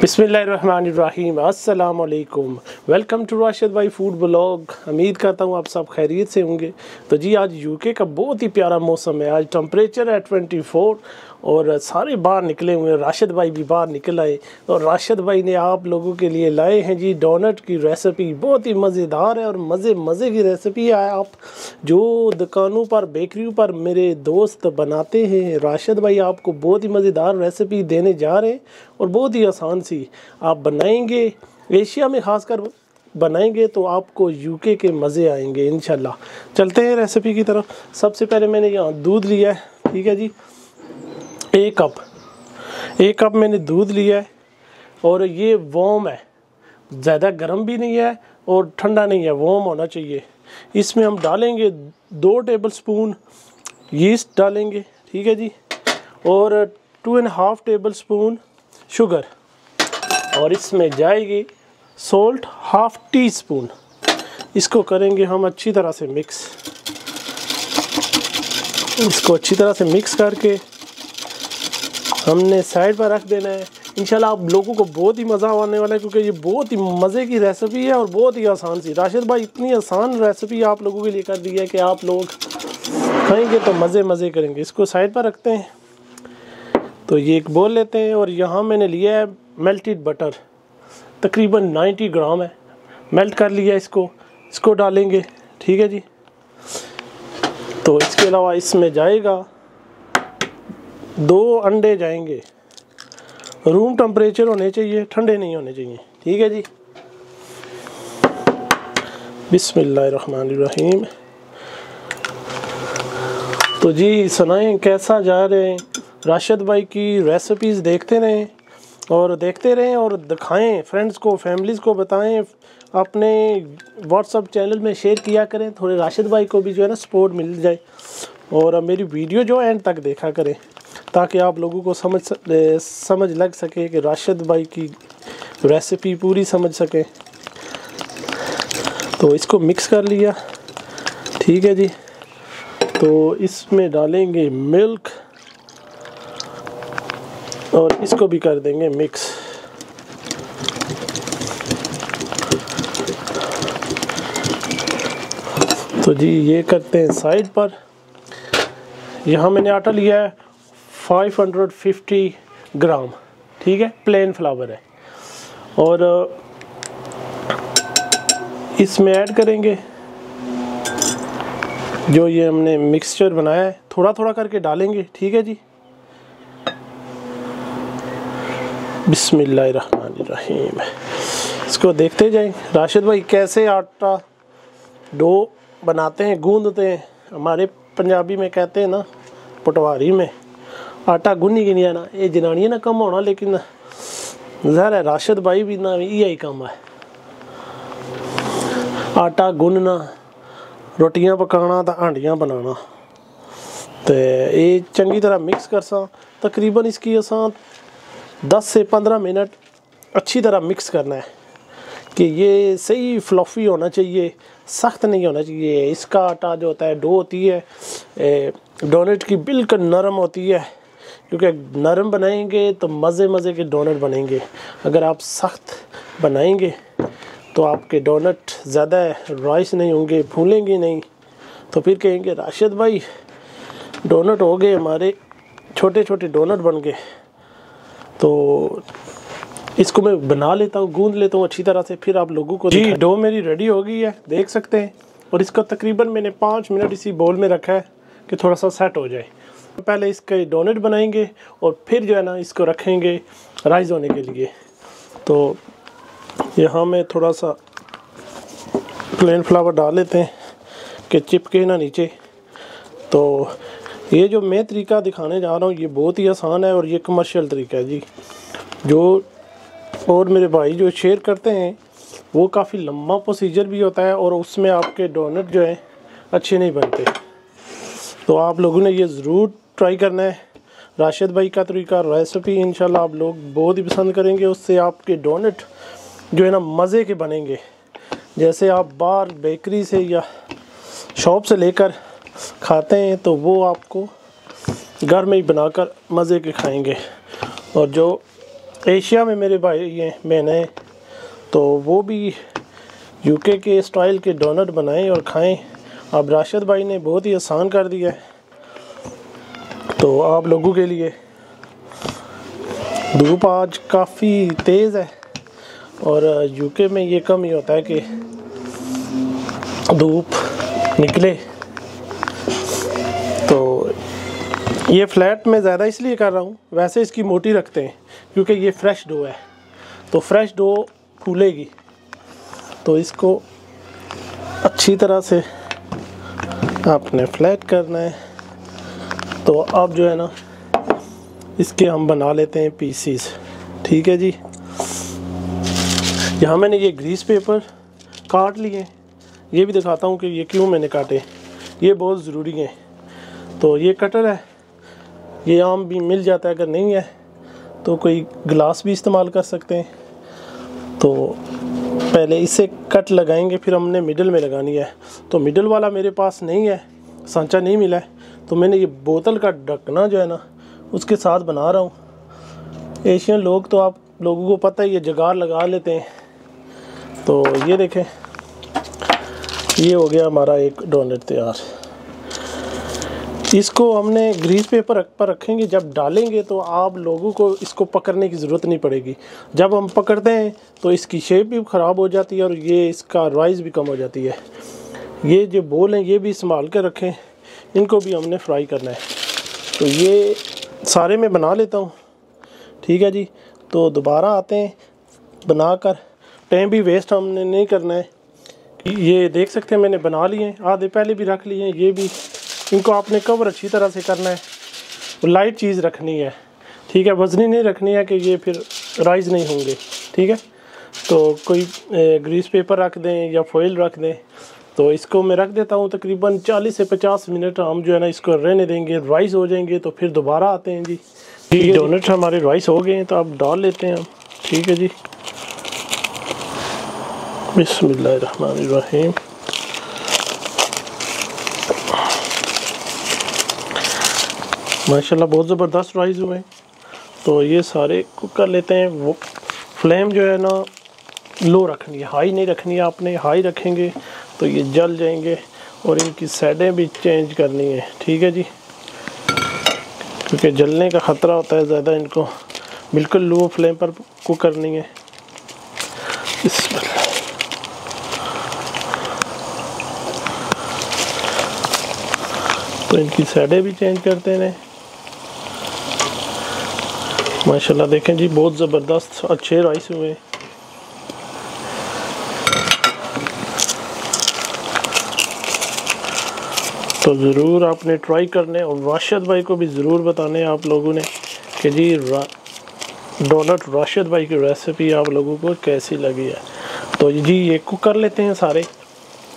बिसमीम अस्सलाम welcome to Rashid भाई फ़ूड ब्लॉग उम्मीद करता हूँ आप सब खैरियत से होंगे। तो जी, आज यूके का बहुत ही प्यारा मौसम है। आज टम्परेचर है 24 और सारे बाहर निकले हुए हैं। राशिद भाई भी बाहर निकल आए। और राशिद भाई ने आप लोगों के लिए लाए हैं जी डोनट की रेसिपी बहुत ही मज़ेदार है और मज़े मज़े की रेसिपी है आप। जो दुकानों पर बेकरियों पर मेरे दोस्त बनाते हैं। राशिद भाई आपको बहुत ही मज़ेदार रेसिपी देने जा रहे हैं और बहुत ही आसान सी आप बनाएँगे। एशिया में ख़ासकर बनाएँगे तो आपको यूके के मज़े आएँगे इन चलते हैं रेसिपी की तरफ़। सबसे पहले मैंने यहाँ दूध लिया है, ठीक है जी? एक कप एक कप मैंने दूध लिया है, और ये वॉम है। ज़्यादा गर्म भी नहीं है और ठंडा नहीं है वॉम होना चाहिए। इसमें हम डालेंगे दो टेबल स्पून यीस्ट डालेंगे, ठीक है जी? और two and half tablespoon sugar और इसमें जाएगी सोल्ट हाफ़ टी स्पून इसको करेंगे हम अच्छी तरह से मिक्स इसको अच्छी तरह से मिक्स करके हमने साइड पर रख देना है। इंशाल्लाह आप लोगों को बहुत ही मज़ा आने वाला है क्योंकि ये बहुत ही मज़े की रेसिपी है और बहुत ही आसान सी। राशिद भाई, इतनी आसान रेसिपी आप लोगों के लिए कर दी है कि आप लोग खाएँगे तो मज़े मज़े करेंगे। इसको साइड पर रखते हैं। तो ये एक बोल लेते हैं और यहाँ मैंने लिया है मेल्टेड बटर तकरीबन 90 ग्राम है। मेल्ट कर लिया इसको। इसको डालेंगे। ठीक है जी। तो इसके अलावा इसमें जाएगा। दो अंडे जाएँगे। रूम टेम्परेचर होने चाहिए। ठंडे नहीं होने चाहिए। ठीक है जी। बिस्मिल्लाहिर्रहमानिर्रहीम। तो जी, सुनाएँ, कैसा जा रहे हैं? राशिद भाई की रेसिपीज़ देखते रहें। और देखते रहें और दिखाएँ फ्रेंड्स को फैमिलीज़ को बताएँ, अपने व्हाट्सअप चैनल में शेयर किया करें, थोड़े राशिद भाई को भी जो है ना सपोर्ट मिल जाए। और मेरी वीडियो जो एंड तक देखा करें, ताकि आप लोगों को समझ समझ लग सके कि राशिद भाई की रेसिपी पूरी समझ सकें। तो इसको मिक्स कर लिया। ठीक है जी। तो इसमें डालेंगे मिल्क और इसको भी कर देंगे मिक्स तो जी, ये करते हैं साइड पर. यहाँ मैंने आटा लिया है 550 ग्राम. ठीक है? प्लेन फ्लावर है. और इसमें ऐड करेंगे जो ये हमने मिक्सचर बनाया है. थोड़ा थोड़ा करके डालेंगे. ठीक है जी? बिस्मिल्लाहिर्रहमानिर्रहीम। इसको देखते जाएँ। राशिद भाई, कैसे आटा डो बनाते हैं, गूंदते हैं? हमारे पंजाबी में कहते हैं ना, पटवारी में, आटा गुन्नी की नहीं आना ये जनानियाँ ना कम होना, लेकिन ज़ाहिर है राशिद भाई भी ना यही कम है। आटा गुनना रोटियाँ पकाना तो हांडियाँ बनाना। तो ये चंगी तरह मिक्स कर सा तकरीबन इसकी असा दस से पंद्रह मिनट अच्छी तरह मिक्स करना है कि ये सही फ्लॉफी होना चाहिए, सख्त नहीं होना चाहिए। इसका आटा जो होता है, डो होती है डोनेट की बिल्कुल नरम होती है। क्योंकि नरम बनाएँगे तो मज़े मज़े के डोनट बनेंगे। अगर आप सख्त बनाएँगे तो आपके डोनट ज़्यादा राइस नहीं होंगे, फूलेंगे नहीं। तो फिर कहेंगे, राशिद भाई डोनट हो गए हमारे छोटे छोटे डोनट बन गए। तो इसको मैं बना लेता हूँ गूंद लेता हूँ अच्छी तरह से फिर आप लोगों को जी। डो मेरी रेडी हो गई है देख सकते हैं। और इसका तकरीबन मैंने पाँच मिनट इसी बोल में रखा है कि थोड़ा सा सेट हो जाए। पहले इसके डोनेट बनाएँगे और फिर जो है ना इसको रखेंगे राइज होने के लिए। तो यहाँ में थोड़ा सा प्लेन फ्लावर डाल लेते हैं कि चिपके ना नीचे। तो ये जो मैं तरीका दिखाने जा रहा हूँ, ये बहुत ही आसान है और ये कमर्शियल तरीका है जी। जो और मेरे भाई जो शेयर करते हैं, वो काफ़ी लंबा प्रोसीजर भी होता है और उसमें आपके डोनट जो है, अच्छे नहीं बनते। तो आप लोगों ने ये ज़रूर ट्राई करना है। राशिद भाई का तरीका रेसिपी इंशाल्लाह आप लोग बहुत ही पसंद करेंगे। उससे आपके डोनट जो है ना, मज़े के बनेंगे। जैसे आप बाहर बेकरी से या शॉप से लेकर खाते हैं तो वो आपको घर में ही बनाकर मज़े के खाएँगे। और जो एशिया में मेरे भाई ये मैंने तो वो भी यूके के स्टाइल के डोनट बनाएँ और खाएँ। अब राशिद भाई ने बहुत ही आसान कर दिया है। तो आप लोगों के लिए धूप आज काफ़ी तेज़ है और यूके में ये कम ही होता है कि धूप निकले। ये फ्लैट में ज़्यादा इसलिए कर रहा हूँ, वैसे इसकी मोटी रखते हैं, क्योंकि ये फ्रेश डो है। तो फ्रेश डो फूलेगी। तो इसको अच्छी तरह से आपने फ्लैट करना है। तो अब जो है ना, इसके हम बना लेते हैं पीसीस। ठीक है जी? यहाँ मैंने ये ग्रीस पेपर काट लिए। ये भी दिखाता हूँ कि ये क्यों मैंने काटे। ये बहुत ज़रूरी है। तो ये कटर है। ये आम भी मिल जाता है अगर नहीं है तो कोई गिलास भी इस्तेमाल कर सकते हैं। तो पहले इसे कट लगाएँगे, फिर हमने मिडल में लगानी है। तो मिडल वाला मेरे पास नहीं है, सांचा नहीं मिला है। तो मैंने ये बोतल का ढकना जो है ना, उसके साथ बना रहा हूँ। एशियन लोग तो आप लोगों को पता है ये जगार लगा लेते हैं। तो ये देखें, ये हो गया हमारा एक डोनेट तैयार। इसको हमने ग्रीस पेपर पर रखेंगे। जब डालेंगे तो आप लोगों को इसको पकड़ने की ज़रूरत नहीं पड़ेगी। जब हम पकड़ते हैं तो इसकी शेप भी ख़राब हो जाती है और ये इसका राइस भी कम हो जाती है। ये जो बोल हैं, ये भी संभाल कर रखें। इनको भी हमने फ्राई करना है। तो ये सारे में बना लेता हूँ। ठीक है जी? तो दोबारा आते हैं। बना कर टाइम भी वेस्ट हमने नहीं करना है। ये देख सकते हैं, मैंने बना लिए हैं। आधे पहले भी रख लिए हैं। ये भी इनको आपने कवर अच्छी तरह से करना है। लाइट चीज़ रखनी है। ठीक है, वजनी नहीं रखनी है कि ये फिर राइज नहीं होंगे। ठीक है? तो कोई ग्रीस पेपर रख दें या फॉइल रख दें तो इसको मैं रख देता हूँ तकरीबन 40 से 50 मिनट। हम जो है ना, इसको रहने देंगे राइस हो जाएँगे तो फिर दोबारा आते हैं जी। ये डोनट हमारे राइस हो गए हैं तो आप डाल लेते हैं हम। ठीक है जी। बिस्मिल्लाहिर्रहमानिर्रहीम। माशाल्लाह बहुत ज़बरदस्त राइस हुए तो ये सारे कुक कर लेते हैं। वो फ्लेम जो है ना लो रखनी है। हाई नहीं रखनी है आपने हाई रखेंगे तो ये जल जाएँगे और इनकी साइडें भी चेंज करनी है। ठीक है जी? क्योंकि जलने का ख़तरा होता है ज़्यादा इनको। बिल्कुल लो फ्लेम पर कुक करनी है। तो इनकी साइडें भी चेंज करते हैं। माशाल्लाह देखें जी, बहुत ज़बरदस्त अच्छे राइस हुए। तो ज़रूर आपने ट्राई करने और राशिद भाई को भी ज़रूर बताने आप लोगों ने कि जी डोनट राशिद भाई की रेसिपी आप लोगों को कैसी लगी है। तो जी, ये कुक कर लेते हैं सारे।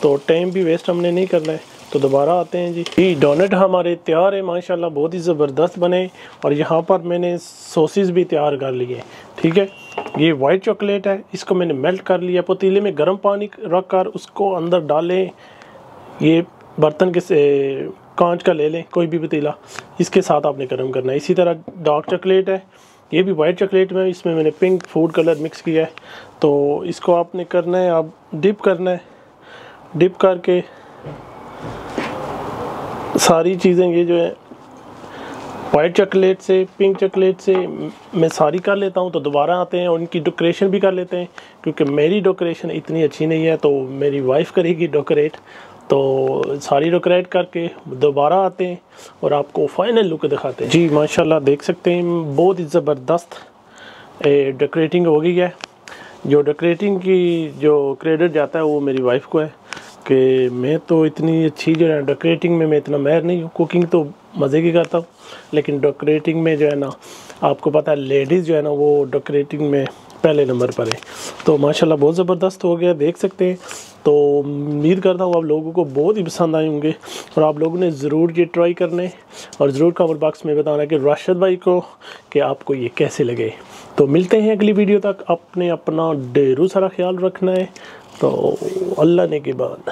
तो टाइम भी वेस्ट हमने नहीं करना है। तो दोबारा आते हैं जी। जी डोनेट हमारे तैयार है, माशाल्लाह बहुत ही ज़बरदस्त बने। और यहाँ पर मैंने सोसेस भी तैयार कर लिए। ठीक है? ये वाइट चॉकलेट है, इसको मैंने मेल्ट कर लिया। पतीले में गर्म पानी रख कर उसको अंदर डालें। ये बर्तन के से कांच का ले लें, कोई भी पतीला। इसके साथ आपने गर्म करना है। इसी तरह डार्क चॉकलेट है। ये भी वाइट चॉकलेट में, इसमें मैंने पिंक फ़ूड कलर मिक्स किया है। तो इसको आपने करना है, आप डिप करना है। डिप करके सारी चीज़ें ये जो है वाइट चॉकलेट से पिंक चॉकलेट से, मैं सारी कर लेता हूँ तो दोबारा आते हैं और इनकी डेकोरेशन भी कर लेते हैं, क्योंकि मेरी डेकोरेशन इतनी अच्छी नहीं है तो मेरी वाइफ करेगी डेकोरेट तो सारी डेकोरेट करके दोबारा आते हैं और आपको फाइनल लुक दिखाते हैं। जी, माशाल्लाह, देख सकते हैं, बहुत ही ज़बरदस्त डेकोरेटिंग हो गई है। जो डेकोरेटिंग की जो क्रेडिट जाता है, वो मेरी वाइफ को है। कि मैं तो इतनी अच्छी जो है डेकोरेटिंग में मैं इतना महर नहीं हूँ। कुकिंग तो मज़े की करता हूँ, लेकिन डेकोरेटिंग में जो है ना, आपको पता है लेडीज़ जो है ना, वो डेकोरेटिंग में पहले नंबर पर है। तो माशाल्लाह बहुत ज़बरदस्त हो गया, देख सकते हैं। तो उम्मीद करता हूँ आप लोगों को बहुत ही पसंद आए होंगे, और आप लोगों ने ज़रूर ये ट्राई करने और ज़रूर कमेंट बॉक्स में बताना कि राशिद भाई को कि आपको ये कैसे लगे। तो मिलते हैं अगली वीडियो तक, अपने अपना ढेरों सारा ख्याल रखना है। तो अल्लाह ने के बाद